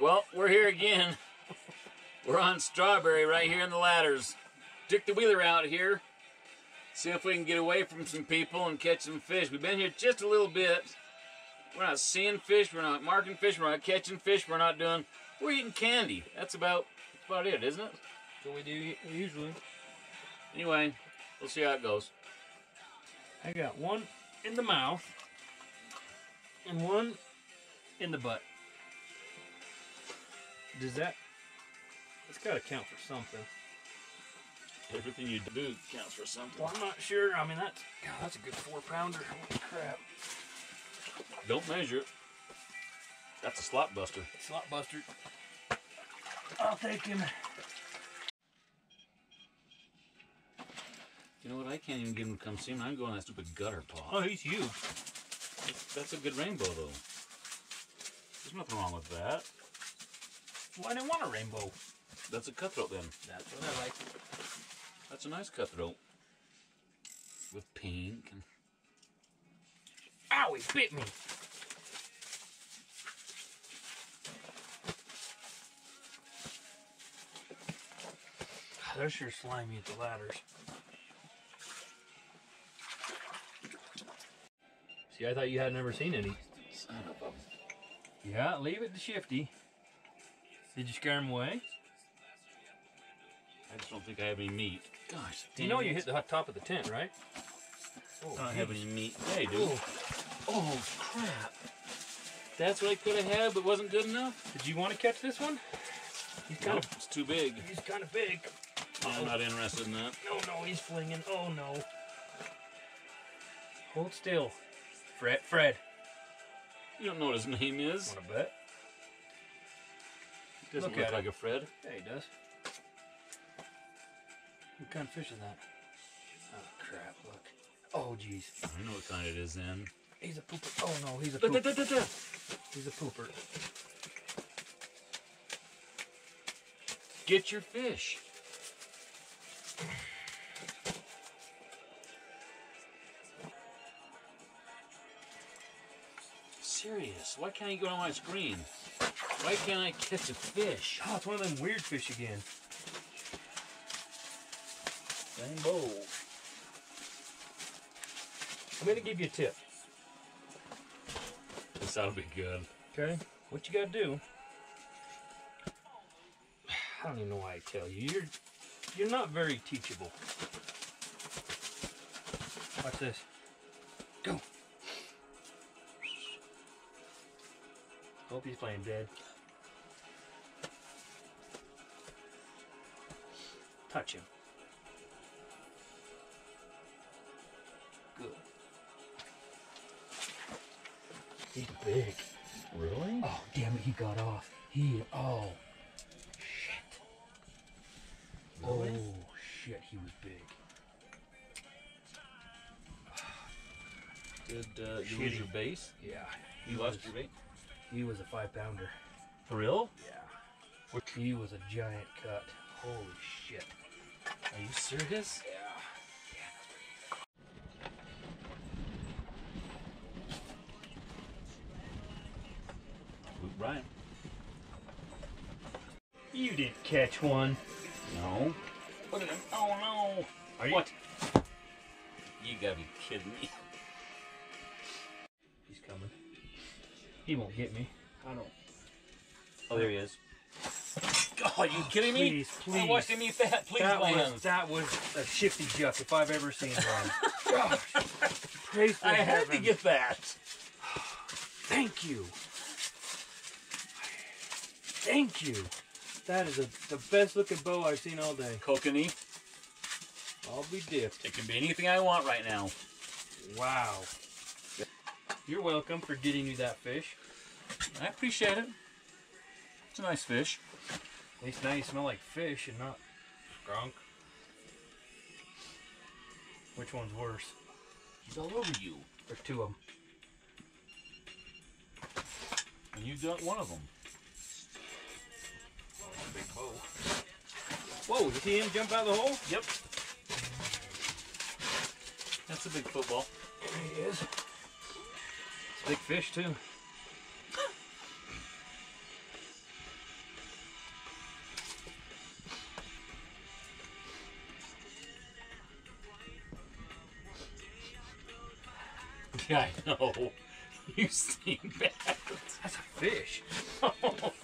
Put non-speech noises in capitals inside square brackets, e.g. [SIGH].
Well, we're here again. We're on Strawberry right here in the ladders. Dick the wheeler out here. See if we can get away from some people and catch some fish. We've been here just a little bit. We're not seeing fish, we're not marking fish, we're not catching fish, we're not doing we're eating candy. That's about that's about it, isn't it? That's what we do usually. Anyway, we'll see how it goes. I got one in the mouth and one in the butt. Does that? It's got to count for something. Everything you do counts for something. Well, I'm not sure. I mean, that's God, that's a good four pounder. Holy crap! Don't measure it. That's a slot buster. Slot buster. I'll take him. You know what? I can't even get him to come see me. I'm going that stupid gutter paw. Oh, he's huge. That's, that's a good rainbow, though. There's nothing wrong with that. Well, I didn't want a rainbow. That's a cutthroat, then. That's what I like. That's a nice cutthroat. With pink and... Ow, he bit me. Ah, they're sure slimy at the ladders. See, I thought you had never seen any. Son of a... Yeah, leave it to Shifty. Did you scare him away? I just don't think I have any meat. Gosh, You know you hit the top of the tent, right? Oh, I don't oh, have any meat. Yeah, you do. Oh, Oh, crap. That's what I could have had, but wasn't good enough? did you want to catch this one? He's kind Nope, it's too big. he's kind of big. I'm not interested in that. No, no, he's flinging. Oh no. Hold still. Fred, Fred. You don't know what his name is. Want to bet? He doesn't Look look at like a Fred. Yeah, he does. What kind of fish is that? Oh crap! Look. Oh jeez. I know what kind it is then. He's a pooper. Oh no, he's a Da, da, pooper. da, da, da. He's a pooper. Get your fish. Serious? Why can't he go on my screen? Why can't I catch a fish? Oh, it's one of them weird fish again. Rainbow. I'm gonna give you a tip. This ought to be good. Okay. What you gotta do? I don't even know why I tell you. You're you're not very teachable. Watch this. Hope he's playing dead. Touch him. Good. He's big. Really? Oh, damn it, he got off. He, oh, shit. Really? Oh, shit, he was big. Did uh, you lose your base? Yeah. You lost your bait? He was a five pounder. For real? Yeah. Which He was a giant cut. Holy shit. Are you serious? Yeah. Luke Bryan. You didn't catch one. No. Look at him. Oh no. Are you- what? You gotta be kidding me. [LAUGHS] He won't get me. I don't. Oh, there he is. Oh, are you kidding me? Please, I please. watched him eat that. Please that land. was that was a shifty juck if I've ever seen one. Gosh. [LAUGHS] Praise I had to get that. Thank you. Thank you. That is a, the best looking bow I've seen all day. Kokanee. I'll be dipped. It can be anything I want right now. Wow. You're welcome for getting you that fish. I appreciate it. It's a nice fish. At least now you smell like fish and not skunk. Which one's worse? He's all over you. There's two of them. And you got one of them. Whoa, you see him jump out of the hole? Yep. That's a big football. There he is. Big fish too. yeah, [LAUGHS] I know. [LAUGHS] You seen that. That's a fish. [LAUGHS]